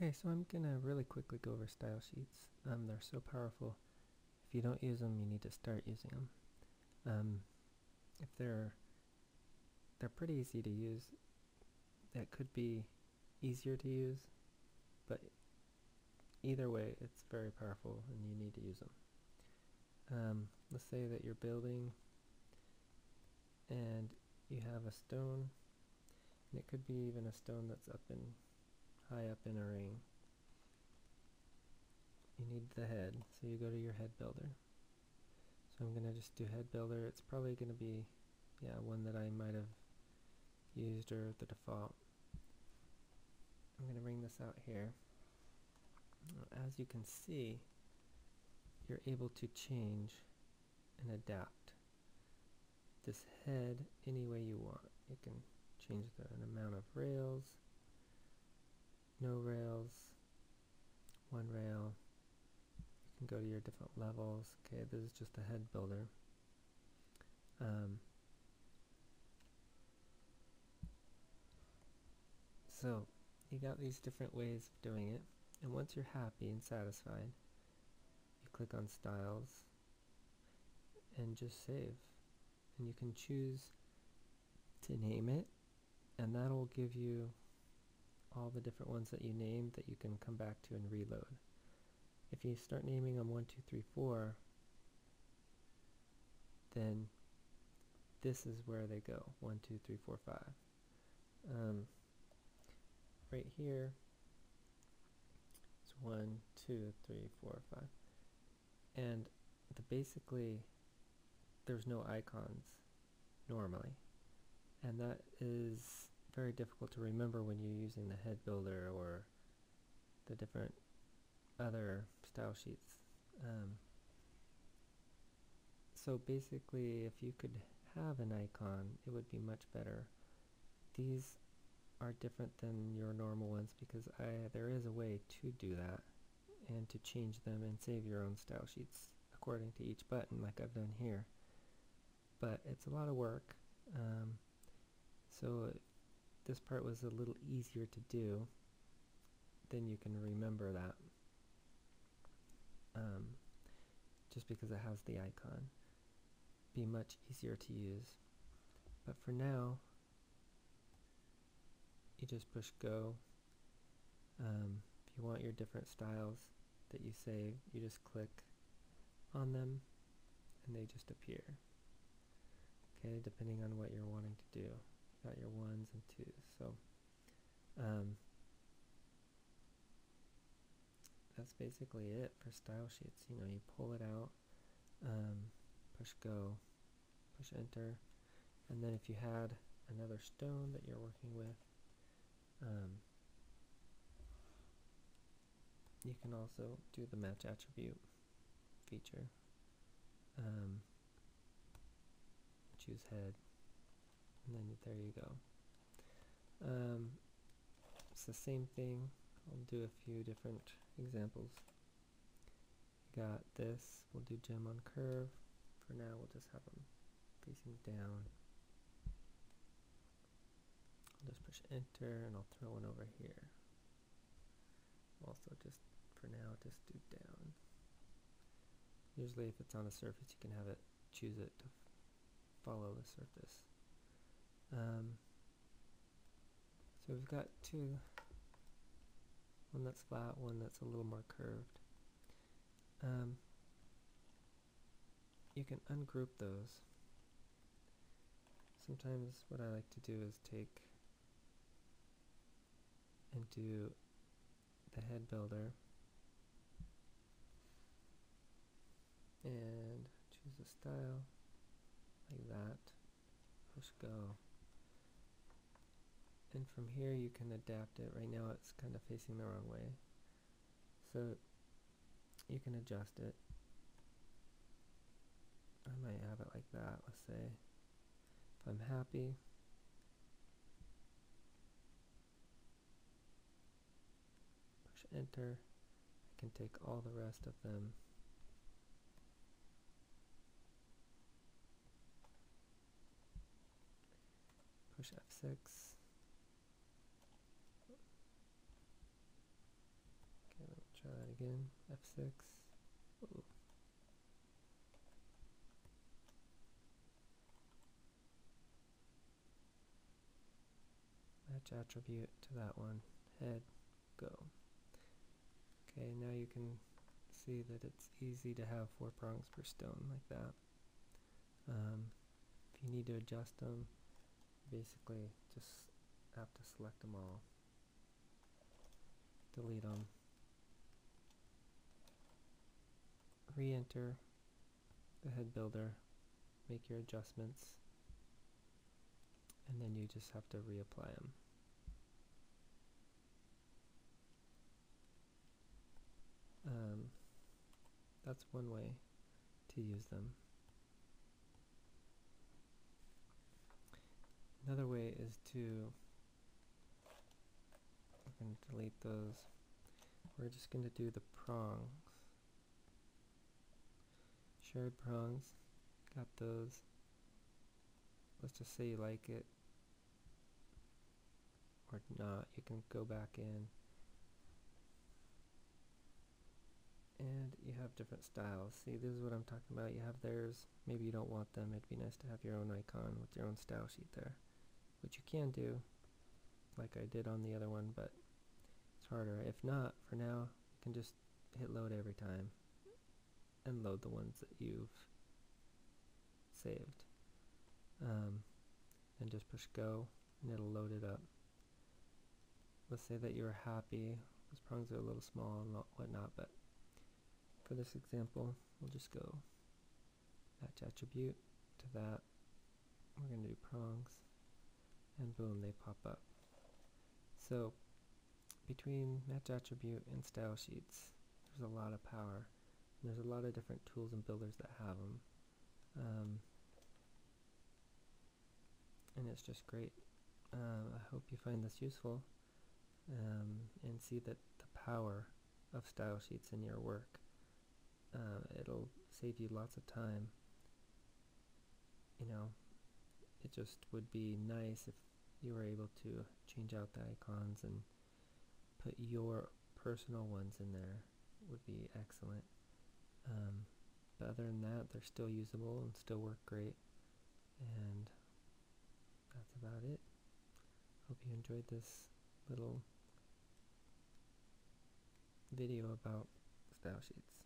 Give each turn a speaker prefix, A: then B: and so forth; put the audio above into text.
A: Okay, so I'm going to really quickly go over style sheets. Um, they're so powerful. If you don't use them, you need to start using them. Um, if they're they're pretty easy to use, that could be easier to use, but either way, it's very powerful and you need to use them. Um, let's say that you're building and you have a stone, and it could be even a stone that's up in high up in a ring. You need the head, so you go to your head builder. So I'm going to just do head builder. It's probably going to be, yeah, one that I might have used or the default. I'm going to bring this out here. As you can see, you're able to change and adapt this head any way you want. You can change the amount of rails, no rails, one rail. You can go to your different levels. Okay, this is just a head builder. Um, so you got these different ways of doing it. And once you're happy and satisfied, you click on styles and just save. And you can choose to name it and that'll give you all the different ones that you named that you can come back to and reload. If you start naming them 1, 2, 3, 4, then this is where they go. 1, 2, 3, 4, 5. Um, right here, it's 1, 2, 3, 4, 5. And the basically, there's no icons normally. And that is very difficult to remember when you're using the head builder or the different other style sheets. Um, so basically, if you could have an icon, it would be much better. These are different than your normal ones because I, there is a way to do that and to change them and save your own style sheets according to each button like I've done here. But it's a lot of work. Um, so this part was a little easier to do, then you can remember that. Um, just because it has the icon. Be much easier to use. But for now, you just push go. Um, if you want your different styles that you save, you just click on them and they just appear. Okay, depending on what you're wanting to do got your ones and twos. So um, that's basically it for style sheets. You know, you pull it out, um, push go, push enter, and then if you had another stone that you're working with, um, you can also do the match attribute feature. Um, choose head and then there you go. Um, it's the same thing. I'll do a few different examples. Got this. We'll do gem on curve. For now, we'll just have them facing down. I'll just push enter and I'll throw one over here. Also, just for now, just do down. Usually, if it's on a surface, you can have it choose it to follow the surface. Um, so we've got two, one that's flat, one that's a little more curved. Um, you can ungroup those. Sometimes what I like to do is take and do the head builder and choose a style like that, push go and from here you can adapt it. Right now it's kind of facing the wrong way. So you can adjust it. I might have it like that, let's say. If I'm happy, push enter, I can take all the rest of them push F6 again, F6. Ooh. Match attribute to that one. Head, go. Okay, now you can see that it's easy to have four prongs per stone like that. Um, if you need to adjust them, basically just have to select them all. Delete them. Re-enter the head builder, make your adjustments, and then you just have to reapply them. Um, that's one way to use them. Another way is to, going to delete those. We're just going to do the prongs. Shared prongs, got those. Let's just say you like it or not. You can go back in and you have different styles. See, this is what I'm talking about. You have theirs. Maybe you don't want them. It'd be nice to have your own icon with your own style sheet there, which you can do, like I did on the other one, but it's harder. If not, for now, you can just hit load every time and load the ones that you've saved. Um, and just push go, and it'll load it up. Let's say that you're happy. Those prongs are a little small and whatnot, but for this example, we'll just go match attribute to that. We're going to do prongs, and boom, they pop up. So between match attribute and style sheets, there's a lot of power. There's a lot of different tools and builders that have them. Um, and it's just great. Uh, I hope you find this useful um, and see that the power of style sheets in your work. Uh, it'll save you lots of time. You know, it just would be nice if you were able to change out the icons and put your personal ones in there would be excellent. Um, but other than that, they're still usable and still work great. And that's about it. Hope you enjoyed this little video about style sheets.